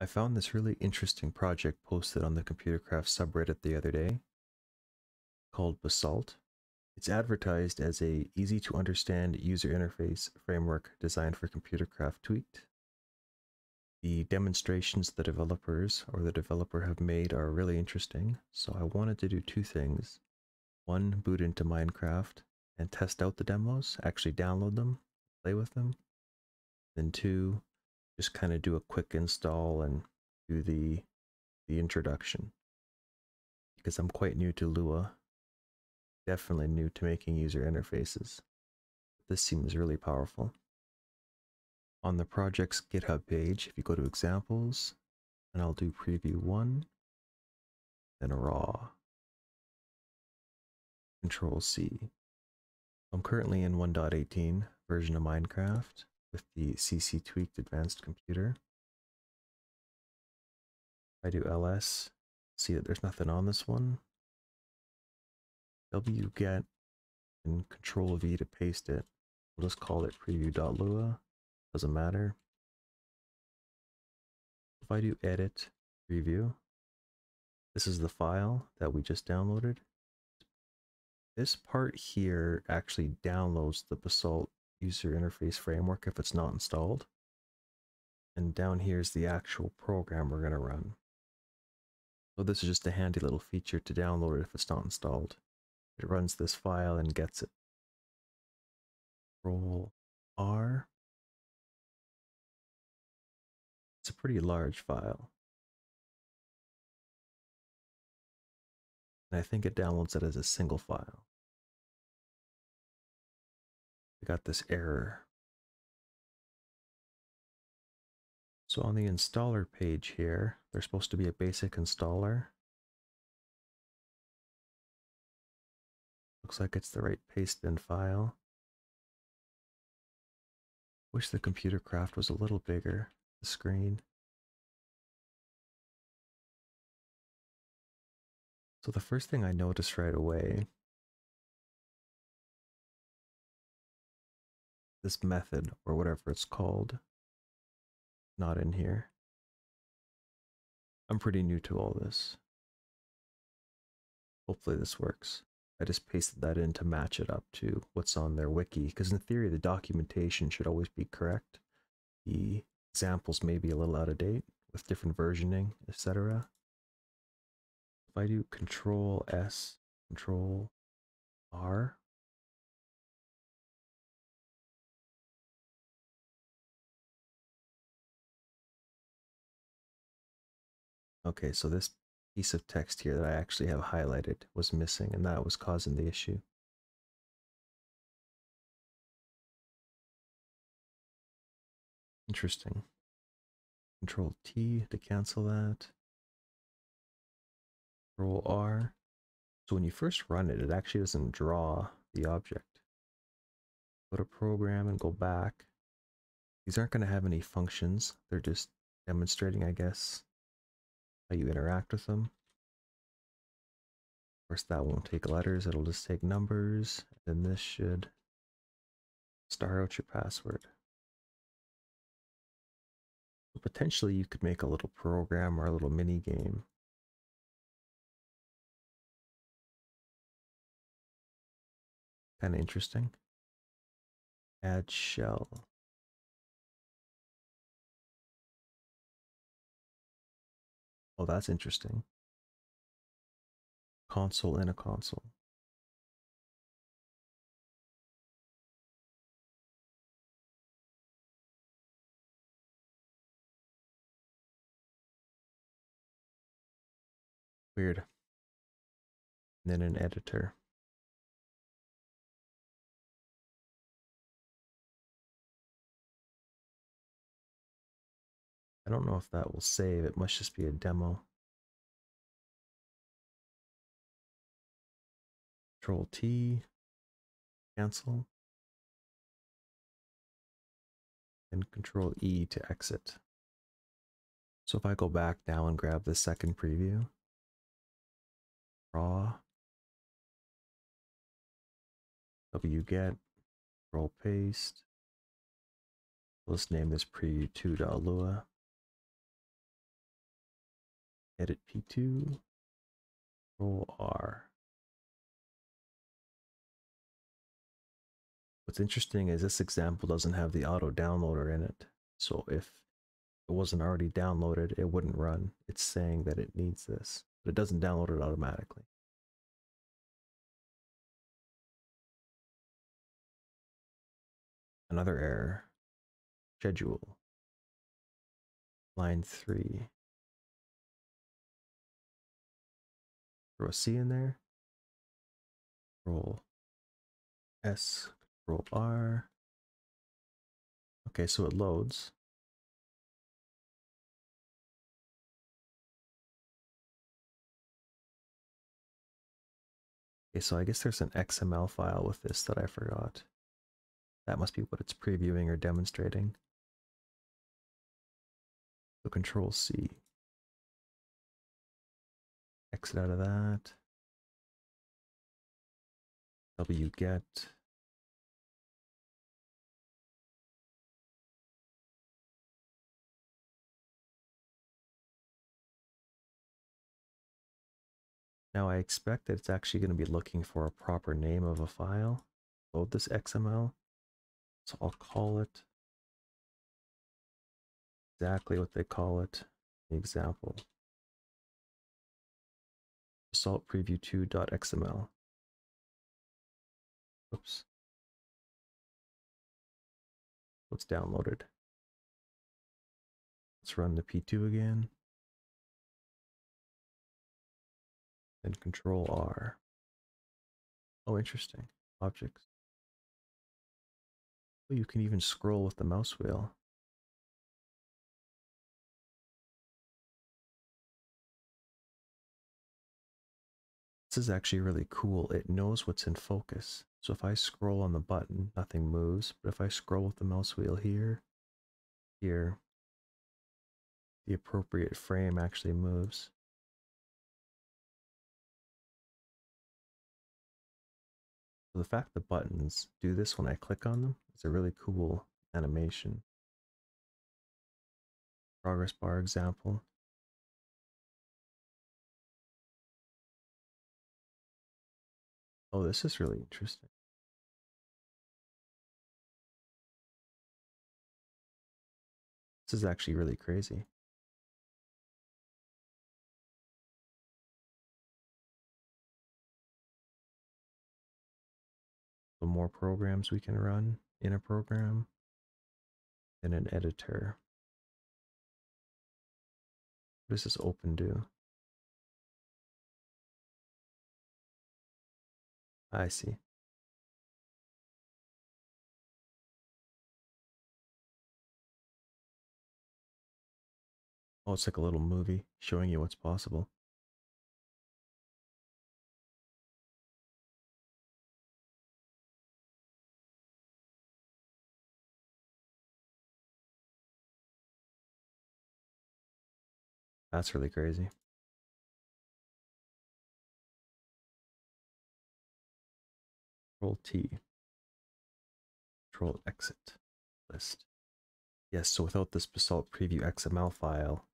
I found this really interesting project posted on the Computercraft subreddit the other day called Basalt. It's advertised as a easy to understand user interface framework designed for Computercraft Tweaked. The demonstrations the developers or the developer have made are really interesting, so I wanted to do two things. One, boot into Minecraft and test out the demos, actually download them, play with them. Then two, just kind of do a quick install and do the the introduction. Because I'm quite new to Lua. Definitely new to making user interfaces. This seems really powerful. On the project's github page if you go to examples and I'll do preview 1 then raw. Control C. I'm currently in 1.18 version of Minecraft with the CC tweaked advanced computer. I do ls, see that there's nothing on this one. wget and control V to paste it. We'll just call it preview.lua. Doesn't matter. If I do edit preview, this is the file that we just downloaded. This part here actually downloads the Basalt user interface framework if it's not installed. And down here is the actual program we're going to run. So this is just a handy little feature to download it if it's not installed. It runs this file and gets it. Control R. It's a pretty large file. And I think it downloads it as a single file got this error. So on the installer page here, there's supposed to be a basic installer. Looks like it's the right paste bin file. Wish the computer craft was a little bigger, the screen. So the first thing I noticed right away this method or whatever it's called not in here. I'm pretty new to all this. Hopefully this works. I just pasted that in to match it up to what's on their wiki, because in theory the documentation should always be correct. The examples may be a little out of date with different versioning, etc. If I do Control S, Control R, Okay, so this piece of text here that I actually have highlighted was missing and that was causing the issue. Interesting. Control T to cancel that. Control R. So when you first run it, it actually doesn't draw the object. Go to program and go back. These aren't going to have any functions. They're just demonstrating, I guess, how you interact with them. Of course, that won't take letters, it'll just take numbers. And this should star out your password. potentially, you could make a little program or a little mini game. Kind of interesting. Add shell. Oh, that's interesting. Console in a console. Weird. And then an editor. I don't know if that will save. It must just be a demo. Control T, cancel, and Control E to exit. So if I go back now and grab the second preview, raw, wget, control paste, let's name this preview 2.lua. edit P2, Control R. What's interesting is this example doesn't have the auto downloader in it. So if it wasn't already downloaded, it wouldn't run. It's saying that it needs this, but it doesn't download it automatically. Another error. Schedule. Line 3. Throw a C in there. Roll S, Control R. Okay, so it loads. Okay, so I guess there's an XML file with this that I forgot. That must be what it's previewing or demonstrating. So control C. Exit out of that. W get. Now I expect that it's actually going to be looking for a proper name of a file. Load this XML. So I'll call it exactly what they call it. Example. Basalt preview 2.xml. Oops. What's downloaded? Let's run the P2 again. And control R. Oh, interesting. Objects. Oh, you can even scroll with the mouse wheel. This is actually really cool. It knows what's in focus. So if I scroll on the button, nothing moves. But if I scroll with the mouse wheel here, here, the appropriate frame actually moves. So the fact the buttons do this when I click on them is a really cool animation. Progress bar example. Oh, this is really interesting. This is actually really crazy. The more programs we can run in a program than an editor. What does this open do? I see. Oh, it's like a little movie showing you what's possible. That's really crazy. Control T. Control exit list. Yes, so without this Basalt Preview XML file,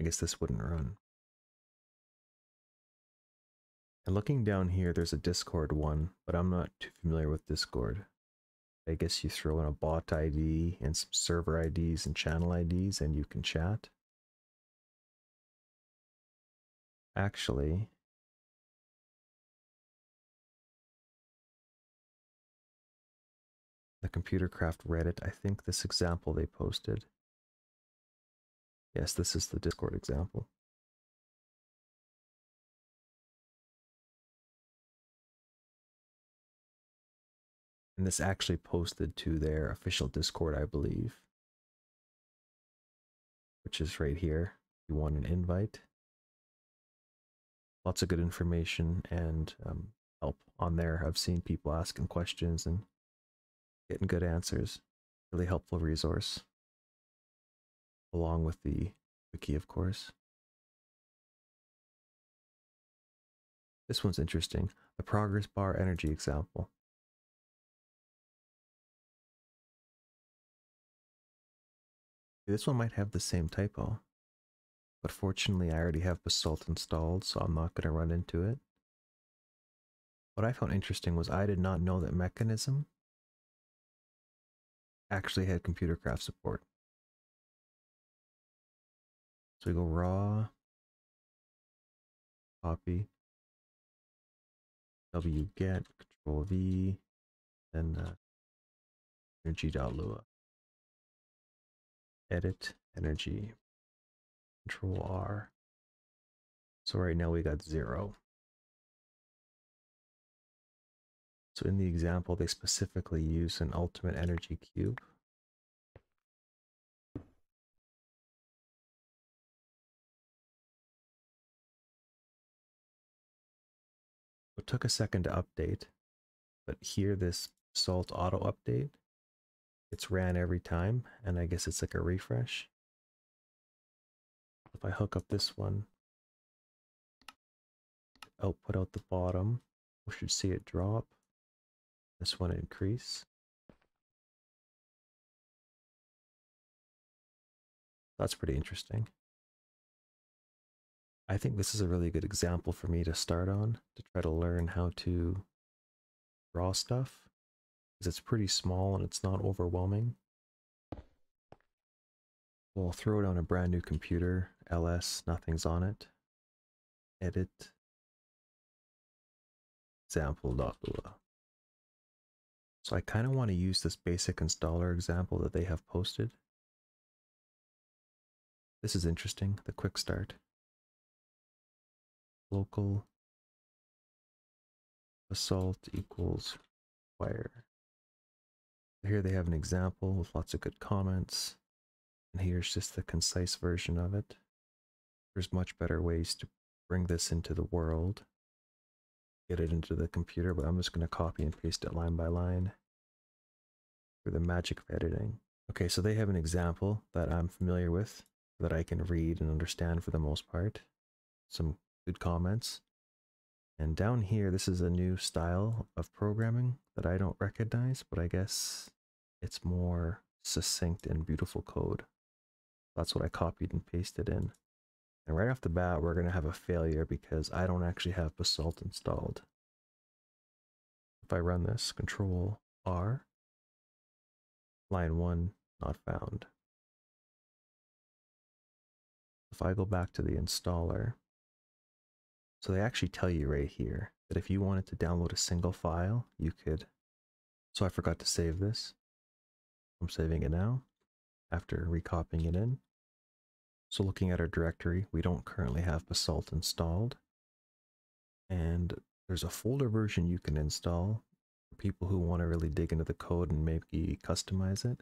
I guess this wouldn't run. And looking down here, there's a Discord one, but I'm not too familiar with Discord. I guess you throw in a bot ID and some server IDs and channel IDs and you can chat. Actually, the Computercraft Reddit, I think this example they posted. Yes, this is the Discord example. And this actually posted to their official Discord, I believe. Which is right here. You want an invite. Lots of good information and um, help on there. I've seen people asking questions and getting good answers. Really helpful resource. Along with the wiki, of course. This one's interesting. The progress bar energy example. This one might have the same typo, But fortunately, I already have Basalt installed, so I'm not going to run into it. What I found interesting was I did not know that Mekanism actually had computer craft support. So we go raw, copy, w get, control V, then uh, energy.lua. Edit energy, control R. So right now we got zero. So in the example, they specifically use an ultimate energy cube. It took a second to update, but here this salt auto update, it's ran every time, and I guess it's like a refresh. If I hook up this one, output out the bottom, we should see it drop. This one increase. That's pretty interesting. I think this is a really good example for me to start on to try to learn how to draw stuff because it's pretty small and it's not overwhelming. We'll throw it on a brand new computer, ls, nothing's on it. Edit example.lua. So I kind of want to use this basic installer example that they have posted. This is interesting, the quick start. Local basalt equals wire. Here they have an example with lots of good comments. And here's just the concise version of it. There's much better ways to bring this into the world get it into the computer, but I'm just going to copy and paste it line by line for the magic of editing. Okay, so they have an example that I'm familiar with that I can read and understand for the most part. Some good comments. And down here, this is a new style of programming that I don't recognize, but I guess it's more succinct and beautiful code. That's what I copied and pasted in. And right off the bat, we're going to have a failure because I don't actually have Basalt installed. If I run this, Control R, line 1, not found. If I go back to the installer, so they actually tell you right here that if you wanted to download a single file, you could. So I forgot to save this. I'm saving it now after recopying it in. So looking at our directory, we don't currently have Basalt installed. And there's a folder version you can install for people who want to really dig into the code and maybe customize it.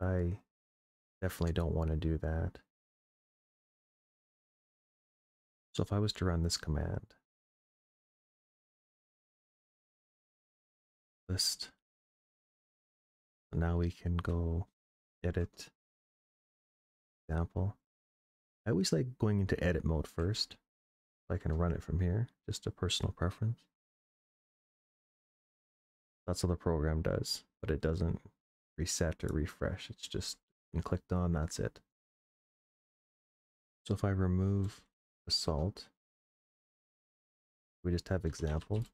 I definitely don't want to do that. So if I was to run this command, list, now we can go edit example. I always like going into edit mode first. I can run it from here, just a personal preference. That's what the program does, but it doesn't reset or refresh. It's just clicked on, that's it. So if I remove Basalt, we just have example.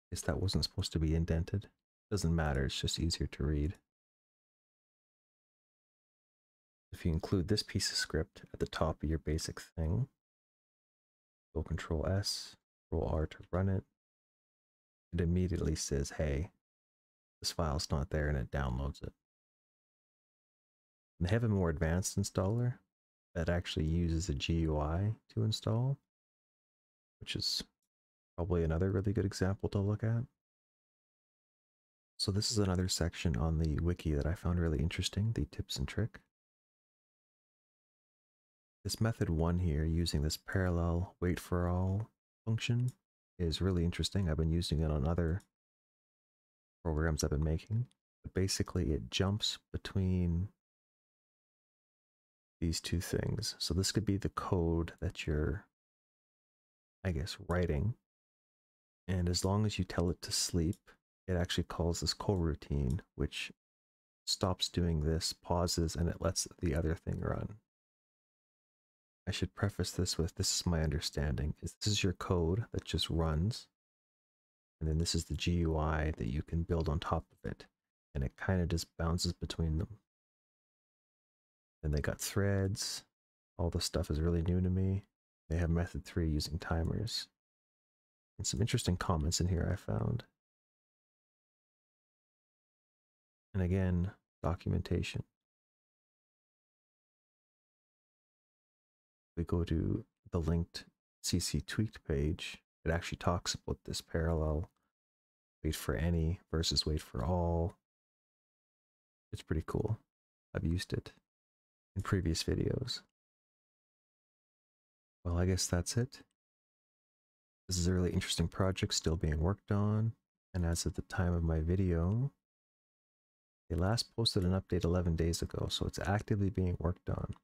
I Guess that wasn't supposed to be indented. Doesn't matter, it's just easier to read. If you include this piece of script at the top of your basic thing, go Control S, Control R to run it, it immediately says, hey, this file's not there and it downloads it. And they have a more advanced installer that actually uses a GUI to install, which is probably another really good example to look at. So this is another section on the wiki that I found really interesting, the tips and trick. This method one here, using this parallel wait for all function, is really interesting. I've been using it on other programs I've been making. But basically, it jumps between these two things. So this could be the code that you're, I guess, writing. And as long as you tell it to sleep, it actually calls this coroutine, which stops doing this, pauses, and it lets the other thing run. I should preface this with this is my understanding is this is your code that just runs and then this is the GUI that you can build on top of it and it kind of just bounces between them. Then they got threads. All the stuff is really new to me. They have method 3 using timers. And some interesting comments in here I found. And again, documentation. We go to the linked CC tweaked page. It actually talks about this parallel wait for any versus wait for all. It's pretty cool. I've used it in previous videos. Well, I guess that's it. This is a really interesting project still being worked on, and as of the time of my video, they last posted an update 11 days ago, so it's actively being worked on.